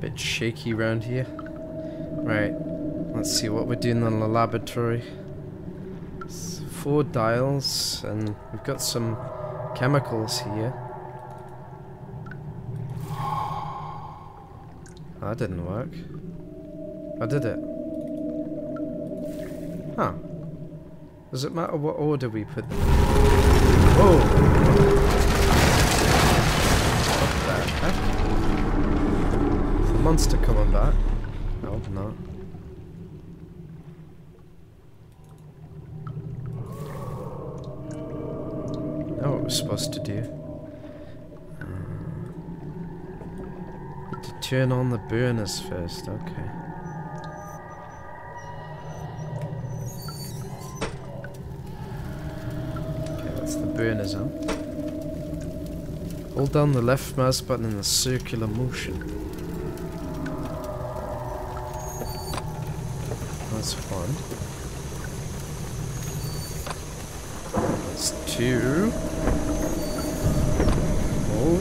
Bit shaky around here. Right. Let's see what we're doing in the laboratory. It's four dials, and we've got some chemicals here. That didn't work. I did it? Huh. Does it matter what order we put them? Whoa! Monster coming back? I hope not. Know what we're supposed to do. Uh, to turn on the burners first, okay. Okay, that's the burners on. Hold down the left mouse button in a circular motion. That's one. That's two. Oh.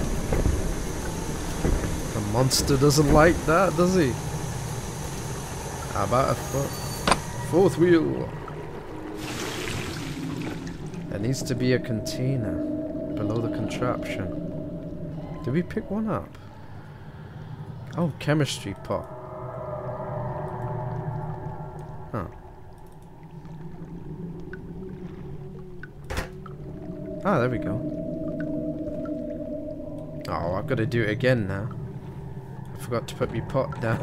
The monster doesn't like that, does he? How about a foot? Fourth wheel. There needs to be a container below the contraption. Did we pick one up? Oh, chemistry pot. Ah, there we go. Oh, I've got to do it again now. I forgot to put my pot down.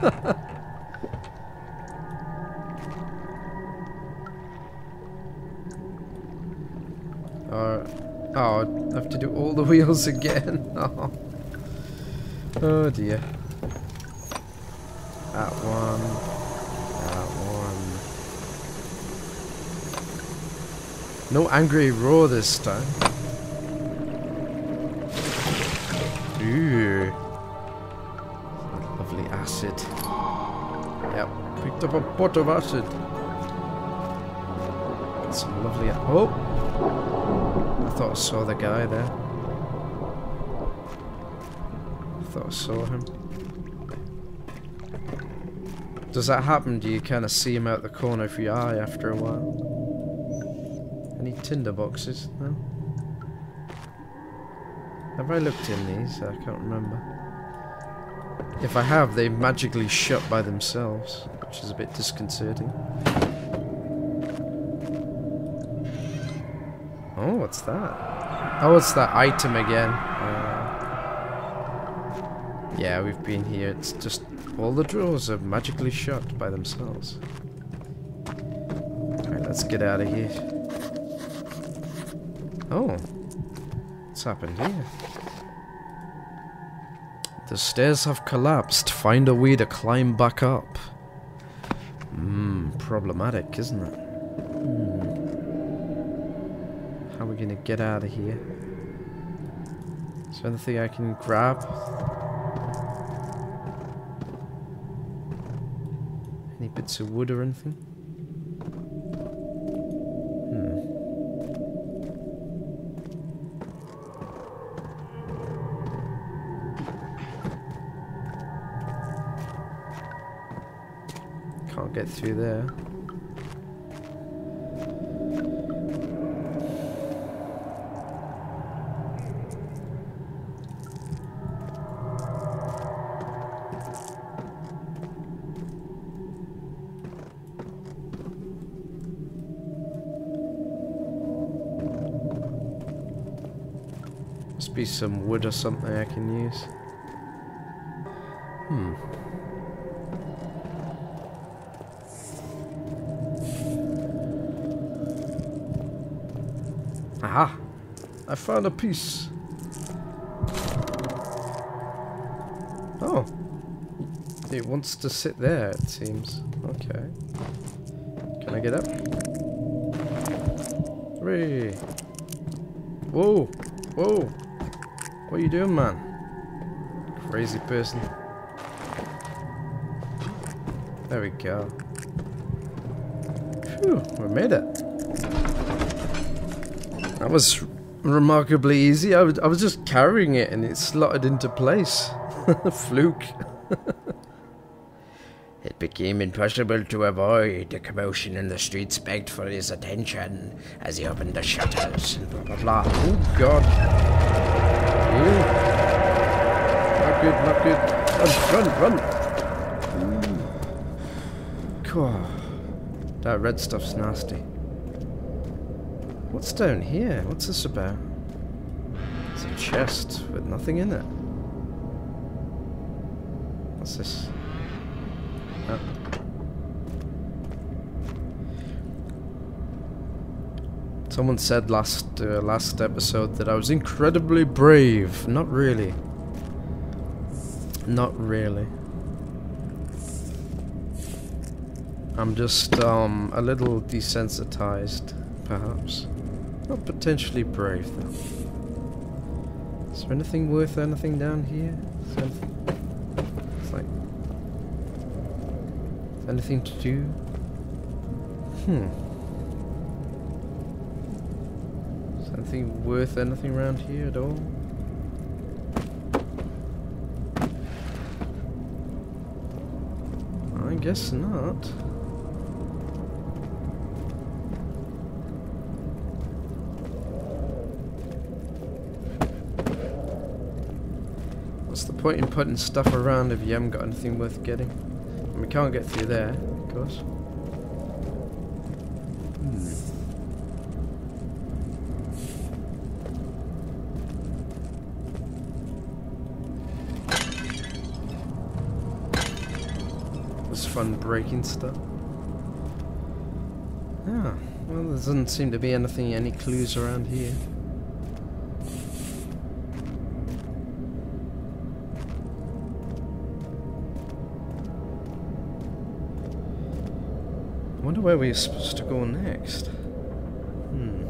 Uh, oh, I have to do all the wheels again. oh. oh dear. That one. That one. No angry roar this time. Ooh. Lovely acid. Yep, picked up a pot of acid. Got some lovely. Oh! I thought I saw the guy there. I thought I saw him. Does that happen? Do you kind of see him out the corner of your eye after a while? Any tinder boxes? Have I looked in these? I can't remember. If I have, they magically shut by themselves, which is a bit disconcerting. Oh, what's that? Oh, it's that item again. Uh, yeah, we've been here. It's just all the drawers are magically shut by themselves. Alright, let's get out of here. Oh. What's happened here? The stairs have collapsed. Find a way to climb back up. Hmm, problematic, isn't it? Hmm. How are we to get out of here? Is there anything I can grab? Any bits of wood or anything? Get through there. Must be some wood or something I can use. Hmm. I found a piece. Oh. It wants to sit there, it seems. Okay. Can I get up? Hooray! Whoa! Whoa! What are you doing, man? Crazy person. There we go. Phew, we made it. That was remarkably easy. I was, I was just carrying it and it slotted into place. Fluke. It became impossible to avoid. The commotion in the streets begged for his attention as he opened the shutters and blah blah blah. Oh god. Ew. Not good, not good. Run, run, run! God. That red stuff's nasty. What's down here? What's this about? It's a chest with nothing in it. What's this? Oh. Someone said last uh, last episode that I was incredibly brave. Not really. Not really. I'm just um a little desensitized, perhaps. Not potentially brave though. Is there anything worth anything down here? It's like anything to do? Hmm. Is anything worth anything around here at all? I guess not. What's the point in putting stuff around if you haven't got anything worth getting? And we can't get through there, of course. Hmm. It's fun breaking stuff. Yeah, well, there doesn't seem to be anything, any clues around here. Wonder where we're supposed to go next. Hmm.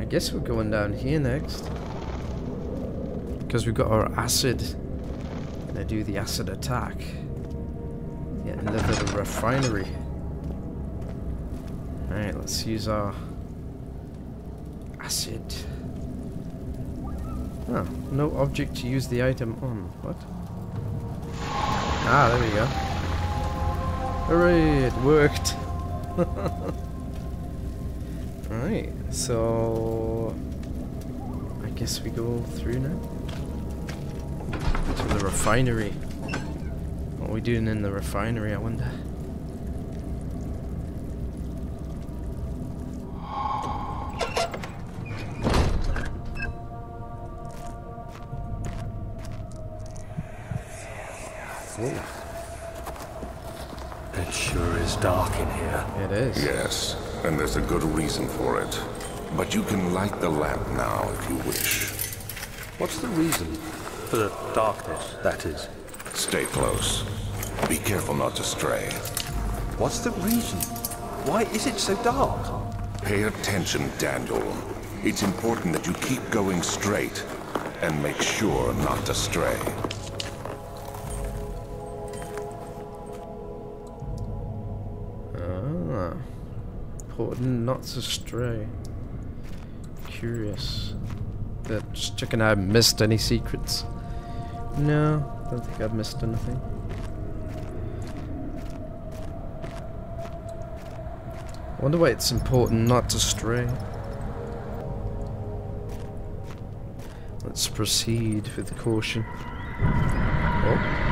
I guess we're going down here next. Because we've got our acid. Gonna do the acid attack. Yeah, another refinery. Alright, let's use our acid. Oh, no object to use the item on. What? Ah, there we go. Hooray, it worked. Alright, so I guess we go through now to the refinery. What are we doing in the refinery, I wonder? In here. It is. Yes, and there's a good reason for it. But you can light the lamp now if you wish. What's the reason? For the darkness, that is. Stay close. Be careful not to stray. What's the reason? Why is it so dark? Pay attention, Daniel. It's important that you keep going straight and make sure not to stray. Important not to stray. Curious. Uh, just checking out, I missed any secrets. No, don't think I've missed anything. I Wonder why it's important not to stray. Let's proceed with caution. Oh.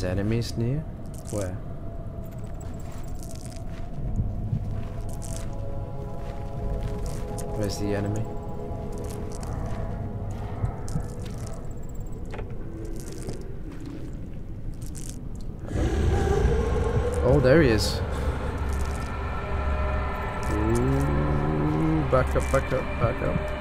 There's enemies near? Where? Where's the enemy? Oh, there he is. Ooh, back up, back up, back up.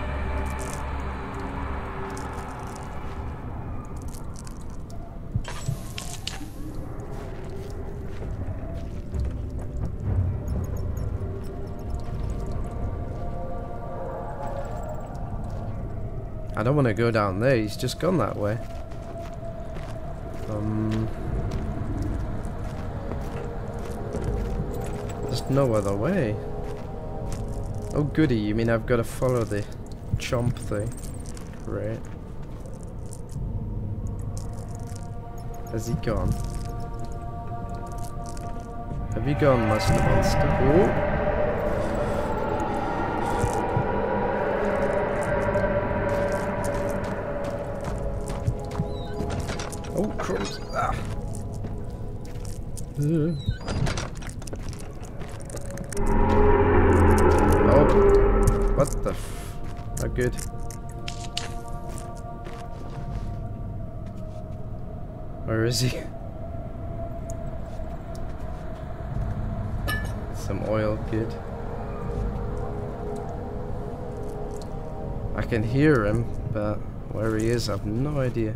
I don't want to go down there. He's just gone that way. Um, there's no other way. Oh goody, you mean I've got to follow the chomp thing? Right. Has he gone? Have you gone, Master Monster? Oh! Ah. Uh. Oh. What the. Not good. Where is he? Some oil, good. I can hear him, but where he is, I have no idea.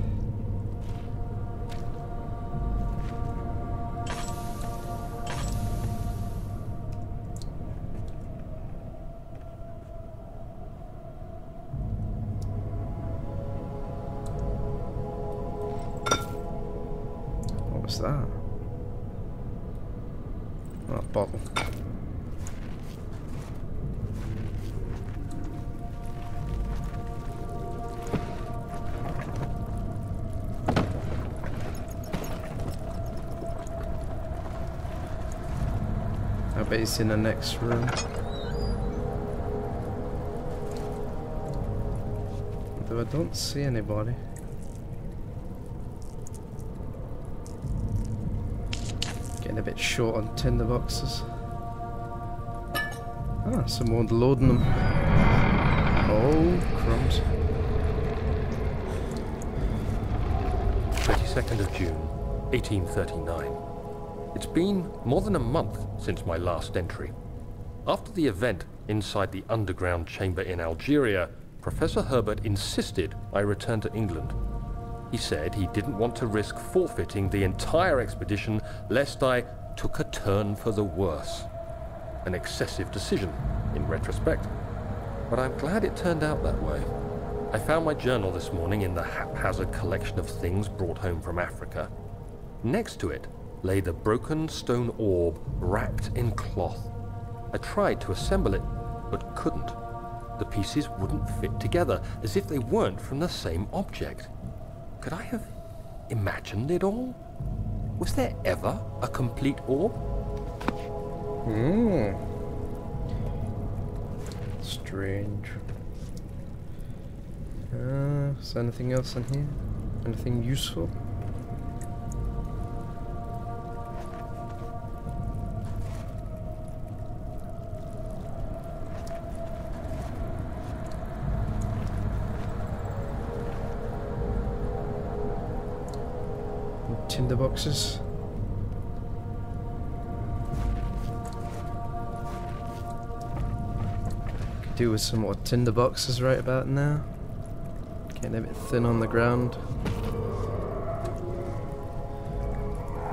I bet he's in the next room. Though I don't see anybody. Getting a bit short on tinder boxes. Ah, someone loading them. Oh, crumbs. 22nd of June, 1839. It's been more than a month since my last entry. After the event inside the underground chamber in Algeria, Professor Herbert insisted I return to England. He said he didn't want to risk forfeiting the entire expedition lest I took a turn for the worse. An excessive decision, in retrospect. But I'm glad it turned out that way. I found my journal this morning in the haphazard collection of things brought home from Africa. Next to it lay the broken stone orb wrapped in cloth. I tried to assemble it, but couldn't. The pieces wouldn't fit together, as if they weren't from the same object. Could I have imagined it all? Was there ever a complete orb? Hmm. Strange. Uh, is there anything else in here? Anything useful? Tinder boxes. Could do with some more tinder boxes right about now. Getting a bit thin on the ground.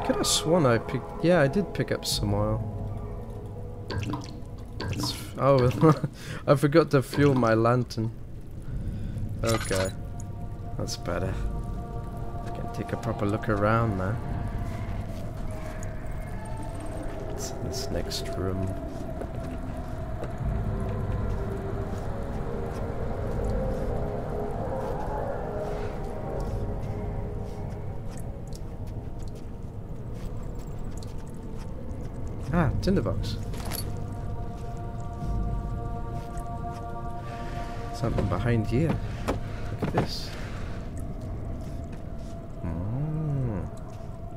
Could have sworn I picked. Yeah, I did pick up some oil. It's, oh, I forgot to fuel my lantern. Okay, that's better. Take a proper look around there. What's in this next room? Ah, tinderbox. Something behind here. Look at this.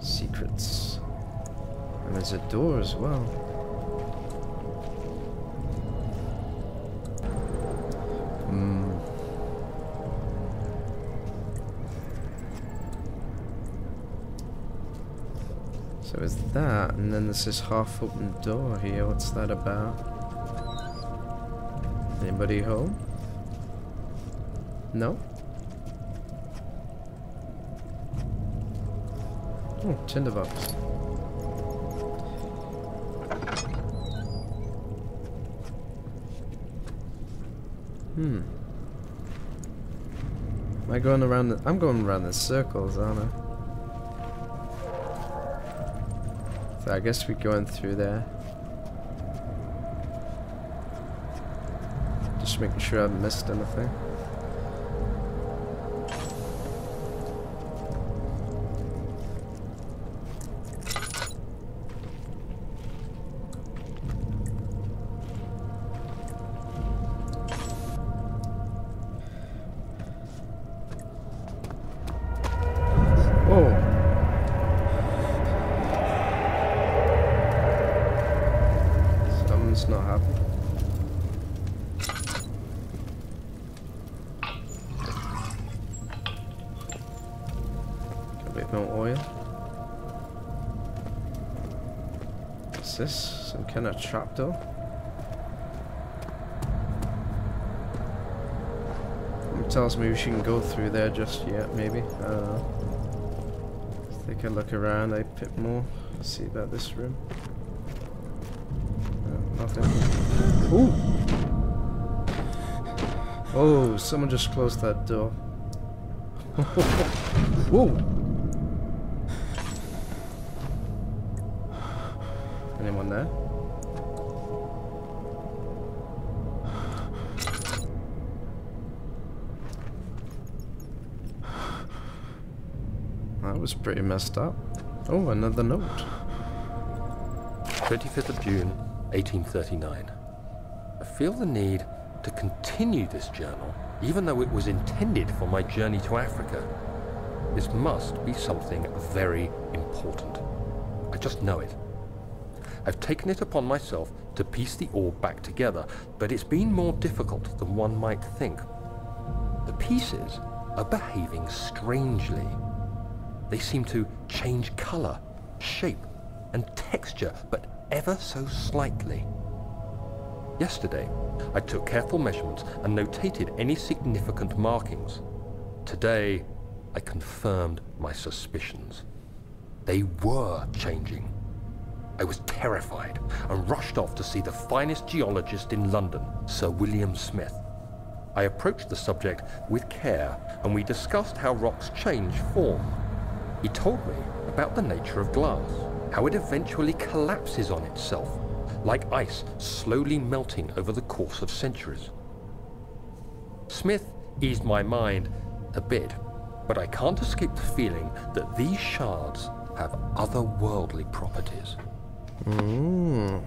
Secrets. And there's a door as well. Hmm. So is that, and then there's this half-open door here. What's that about? Anybody home? No? Oh, tinderbox. Hmm. Am I going around the, I'm going around in circles, aren't I? So I guess we're going through there. Just making sure I haven't missed anything. What's this? Some kind of trapdoor? It tells me we shouldn't go through there just yet, maybe. Let's take a look around a bit more. See about this room. No, nothing. Ooh! Oh, someone just closed that door. Whoa! Was pretty messed up. Oh, another note. 25th of June, 1839. I feel the need to continue this journal, even though it was intended for my journey to Africa. This must be something very important. I just know it. I've taken it upon myself to piece the orb back together, but it's been more difficult than one might think. The pieces are behaving strangely. They seem to change color, shape, and texture, but ever so slightly. Yesterday, I took careful measurements and notated any significant markings. Today, I confirmed my suspicions. They were changing. I was terrified and rushed off to see the finest geologist in London, Sir William Smith. I approached the subject with care and we discussed how rocks change form. He told me about the nature of glass, how it eventually collapses on itself, like ice slowly melting over the course of centuries. Smith eased my mind a bit, but I can't escape the feeling that these shards have otherworldly properties. Mmm.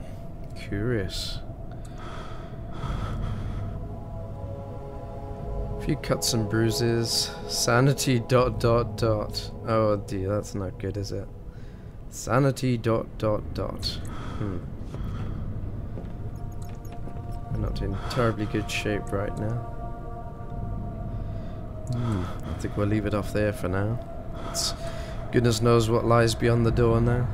Curious. Few cuts and bruises. Sanity dot dot dot. Oh dear, that's not good, is it? Sanity dot dot dot. Hmm. I'm not in terribly good shape right now. Hmm. I think we'll leave it off there for now. It's, goodness knows what lies beyond the door now.